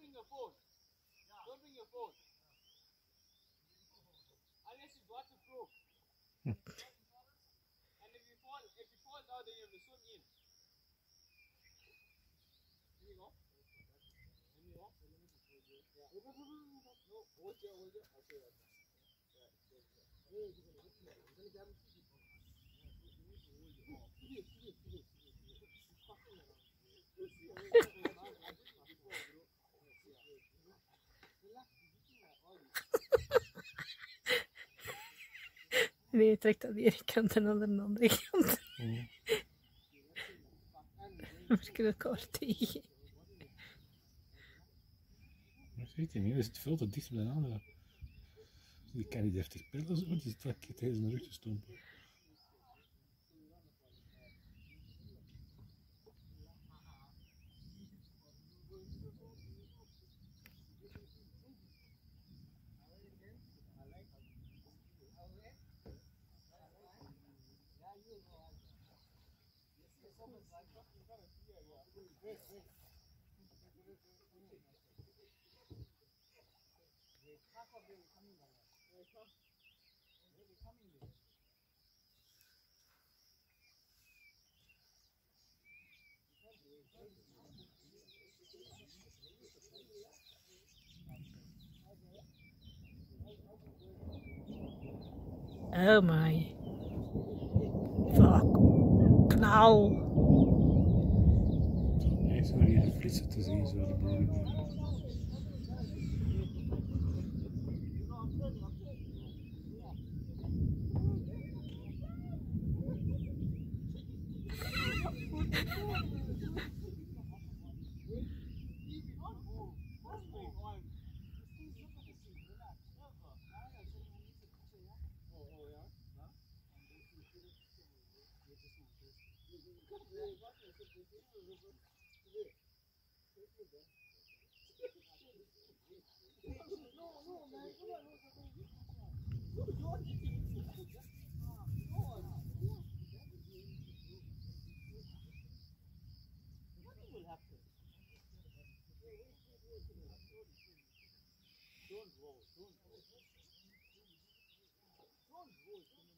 Don't bring your phone. Don't bring your phone. Unless it's waterproof. and if you fall, if it falls out, then you have to swim in. Here you go. Let me go. Yeah. No, hold your, hold your. Okay, okay. Right, you go. Vet riktigt att ena kanten eller den andra kanten. Mm. Misschien dat kort tegen. Dat weet je niet, dat zit veel te dicht bij de andere. Die kan niet deftig pillen zo, die zit lekker tegen zijn rug te stompen. Oh my. Fuck. Knal. Nee, zo hier de flitsen te zien, zo de bodem. Don't roll. Don't roll. Don't roll.